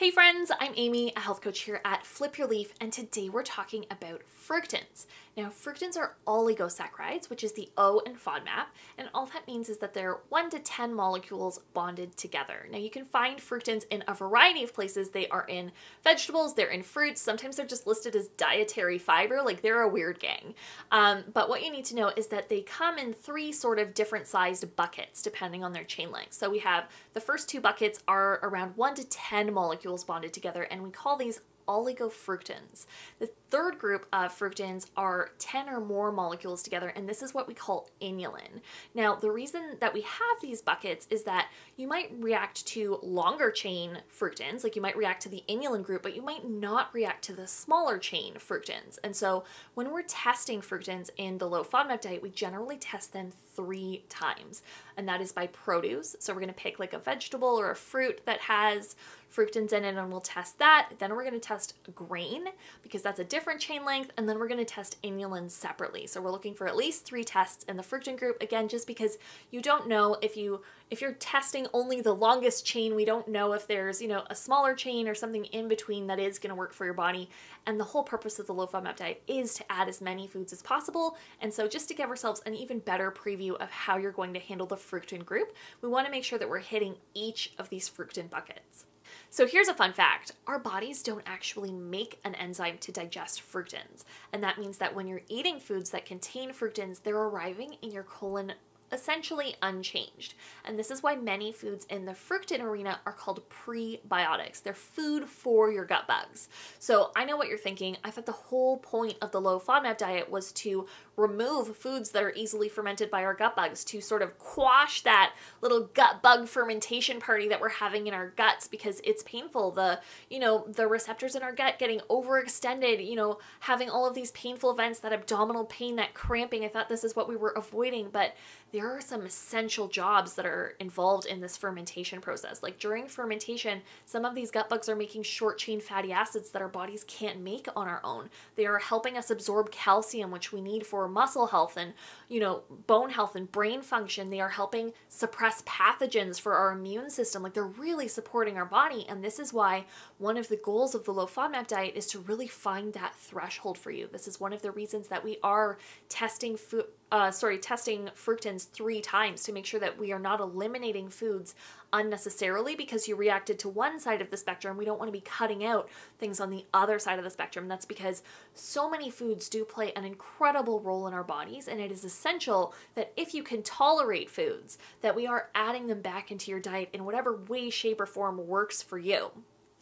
Hey friends, I'm Amy, a health coach here at Flip Your Leaf, and today we're talking about fructans. Now, fructans are oligosaccharides, which is the O in FODMAP, and all that means is that they're 1 to 10 molecules bonded together. Now, you can find fructans in a variety of places. They are in vegetables, they're in fruits, sometimes they're just listed as dietary fiber, like they're a weird gang. Um, but what you need to know is that they come in three sort of different sized buckets depending on their chain length. So we have the first two buckets are around 1 to 10 molecules bonded together, and we call these oligofructans. The third group of fructans are 10 or more molecules together, and this is what we call inulin. Now, the reason that we have these buckets is that you might react to longer chain fructans, like you might react to the inulin group, but you might not react to the smaller chain fructans. And so when we're testing fructans in the low FODMAP diet, we generally test them three times, and that is by produce. So we're gonna pick like a vegetable or a fruit that has fructans in it and we'll test that. Then we're gonna test grain because that's a different chain length and then we're gonna test inulin separately. So we're looking for at least three tests in the fructan group, again, just because you don't know if you if you're testing only the longest chain, we don't know if there's, you know, a smaller chain or something in between that is going to work for your body. And the whole purpose of the low FODMAP diet is to add as many foods as possible. And so just to give ourselves an even better preview of how you're going to handle the fructan group, we want to make sure that we're hitting each of these fructan buckets. So here's a fun fact. Our bodies don't actually make an enzyme to digest fructans. And that means that when you're eating foods that contain fructans, they're arriving in your colon essentially unchanged. And this is why many foods in the fructan arena are called prebiotics. They're food for your gut bugs. So I know what you're thinking. I thought the whole point of the low FODMAP diet was to remove foods that are easily fermented by our gut bugs to sort of quash that little gut bug fermentation party that we're having in our guts because it's painful. The, you know, the receptors in our gut getting overextended, you know, having all of these painful events, that abdominal pain, that cramping. I thought this is what we were avoiding, but there are some essential jobs that are involved in this fermentation process. Like during fermentation, some of these gut bugs are making short chain fatty acids that our bodies can't make on our own. They are helping us absorb calcium, which we need for muscle health and, you know, bone health and brain function. They are helping suppress pathogens for our immune system. Like they're really supporting our body. And this is why one of the goals of the low FODMAP diet is to really find that threshold for you. This is one of the reasons that we are testing food uh, sorry, testing fructans three times to make sure that we are not eliminating foods unnecessarily because you reacted to one side of the spectrum. We don't want to be cutting out things on the other side of the spectrum. That's because so many foods do play an incredible role in our bodies, and it is essential that if you can tolerate foods, that we are adding them back into your diet in whatever way, shape, or form works for you.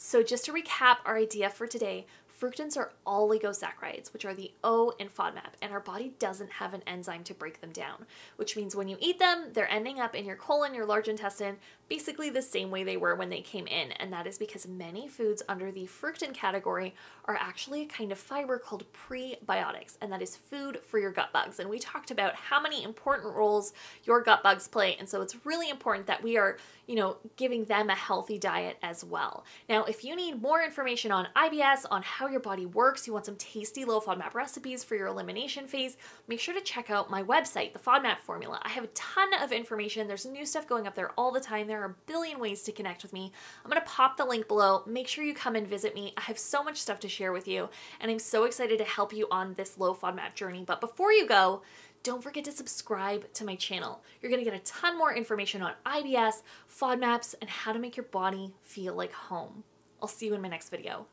So, just to recap our idea for today, Fructans are oligosaccharides, which are the O in FODMAP, and our body doesn't have an enzyme to break them down, which means when you eat them, they're ending up in your colon, your large intestine, basically the same way they were when they came in, and that is because many foods under the fructan category are actually a kind of fiber called prebiotics, and that is food for your gut bugs. And we talked about how many important roles your gut bugs play, and so it's really important that we are, you know, giving them a healthy diet as well. Now, if you need more information on IBS, on how your body works, you want some tasty low FODMAP recipes for your elimination phase, make sure to check out my website, the FODMAP Formula. I have a ton of information. There's new stuff going up there all the time. There are a billion ways to connect with me. I'm going to pop the link below. Make sure you come and visit me. I have so much stuff to share with you, and I'm so excited to help you on this low FODMAP journey. But before you go, don't forget to subscribe to my channel. You're gonna get a ton more information on IBS, FODMAPs, and how to make your body feel like home. I'll see you in my next video.